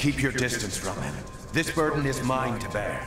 Keep your distance from him. This burden is mine to bear.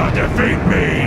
cannot defeat me!